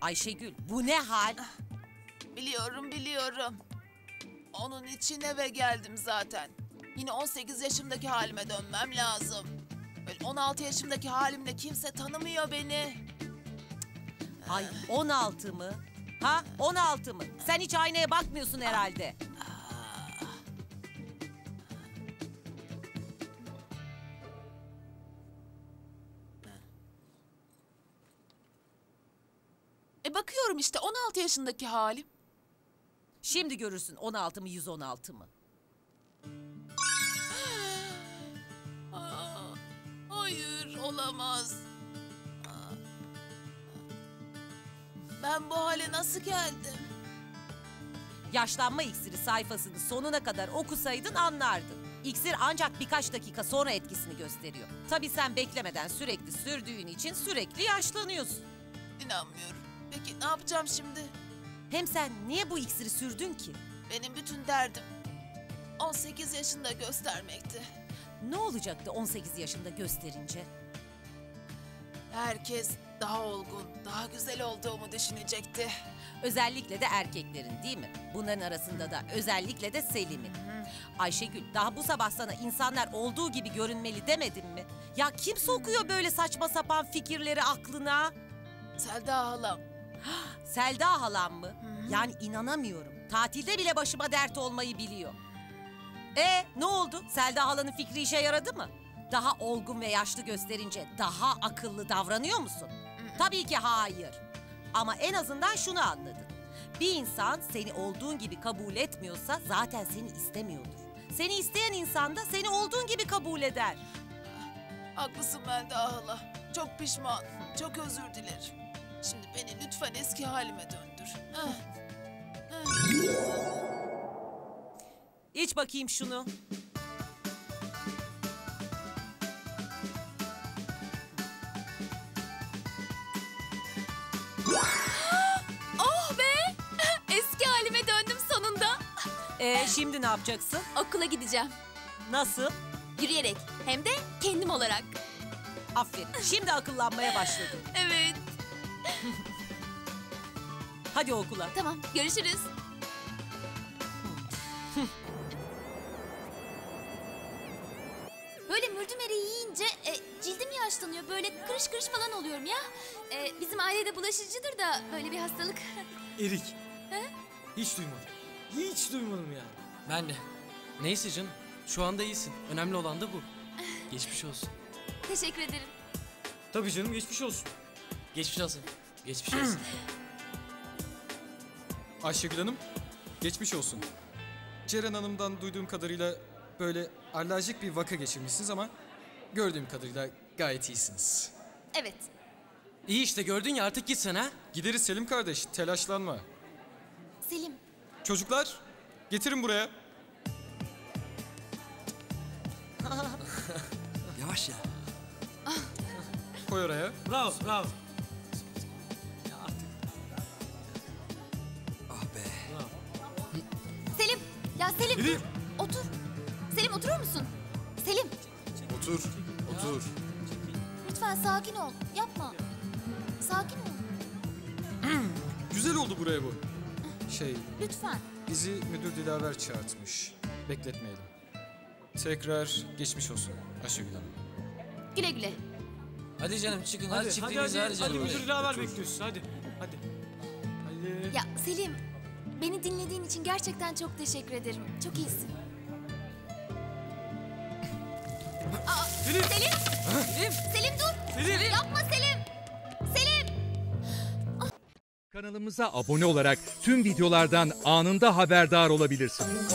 Ayşegül bu ne hal? Biliyorum biliyorum. Onun için eve geldim zaten. Yine 18 yaşımdaki halime dönmem lazım. Böyle 16 yaşımdaki halimle kimse tanımıyor beni. Ay 16 mı? Ha 16 mı? Sen hiç aynaya bakmıyorsun herhalde. Bakıyorum işte 16 yaşındaki halim. Şimdi görürsün 16 mı 116 mı? Aa, hayır olamaz. Aa. Ben bu hale nasıl geldim? Yaşlanma iksiri sayfasını sonuna kadar okusaydın anlardın. İksir ancak birkaç dakika sonra etkisini gösteriyor. Tabii sen beklemeden sürekli sürdüğün için sürekli yaşlanıyorsun. İnanmıyorum. Peki ne yapacağım şimdi? Hem sen niye bu iksiri sürdün ki? Benim bütün derdim 18 yaşında göstermekti. Ne olacaktı 18 yaşında gösterince? Herkes daha olgun, daha güzel olduğumu düşünecekti. Özellikle de erkeklerin değil mi? Bunların arasında da özellikle de Selim'in. Ayşegül daha bu sabah sana insanlar olduğu gibi görünmeli demedim mi? Ya kim sokuyor böyle saçma sapan fikirleri aklına? Selda halam. Selda halam mı? Yani inanamıyorum. Tatilde bile başıma dert olmayı biliyor. E ne oldu? Selda halanın fikri işe yaradı mı? Daha olgun ve yaşlı gösterince daha akıllı davranıyor musun? Tabii ki hayır. Ama en azından şunu anladın. Bir insan seni olduğun gibi kabul etmiyorsa zaten seni istemiyordur. Seni isteyen insan da seni olduğun gibi kabul eder. Haklısın Melda hala. Çok pişman, çok özür dilerim. Şimdi beni lütfen eski halime döndür. Heh. İç bakayım şunu. Oh be! Eski halime döndüm sonunda. E şimdi ne yapacaksın? Okula gideceğim. Nasıl? Yürüyerek. Hem de kendim olarak. Aferin. Şimdi akıllanmaya başladın. Evet. Hadi okula. Tamam. Görüşürüz. Böyle mürdümeri yiyince e, cildim yaşlanıyor. Böyle kırış kırış falan oluyorum ya. E, bizim ailede bulaşıcıdır da böyle bir hastalık. Erik. Hiç duymadım. Hiç duymadım yani. Ben de. Neyse canım. Şu anda iyisin. Önemli olan da bu. Geçmiş olsun. Teşekkür ederim. Tabii canım geçmiş olsun. Geçmiş olsun. Geçmiş olsun. Ayşegül Hanım, geçmiş olsun. Ceren Hanım'dan duyduğum kadarıyla böyle alerjik bir vaka geçirmişsiniz ama gördüğüm kadarıyla gayet iyisiniz. Evet. İyi işte gördün ya artık git sen ha. Gideriz Selim kardeş, telaşlanma. Selim. Çocuklar, getirin buraya. Yavaş ya. Koy oraya. Bravo bravo. Ya Selim dur. Otur. Selim oturur musun? Selim. Otur, otur. Lütfen sakin ol. Yapma. Sakin ol. Güzel oldu buraya bu. Şey, Lütfen. bizi müdür Dilaver çağırtmış. Bekletmeyelim. Tekrar geçmiş olsun Ayşegül Hanım. Güle güle. Hadi canım çıkın hadi, Hadi hadi çiftliğinize hadi. hadi, Hadi, canım. müdür daha var bekliyorsun hadi. Hadi. Hadi. Ya Selim, beni dinlediğin için gerçekten çok teşekkür ederim. Çok iyisin. Aa, Selim. Selim! Selim. Selim dur! Selim. Yapma Selim! Selim! Kanalımıza abone olarak tüm videolardan anında haberdar olabilirsiniz.